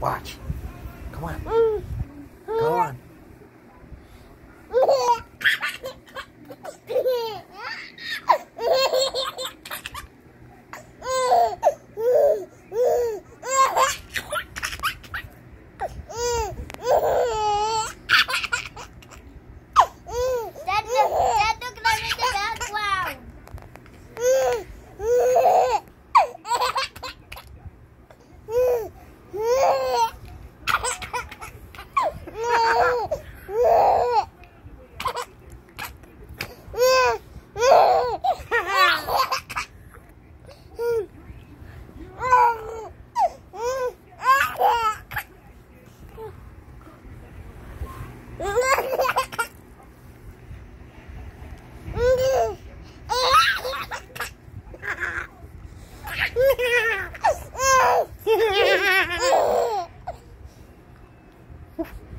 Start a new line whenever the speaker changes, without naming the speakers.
Watch. Come on. Mm. Go on. 不。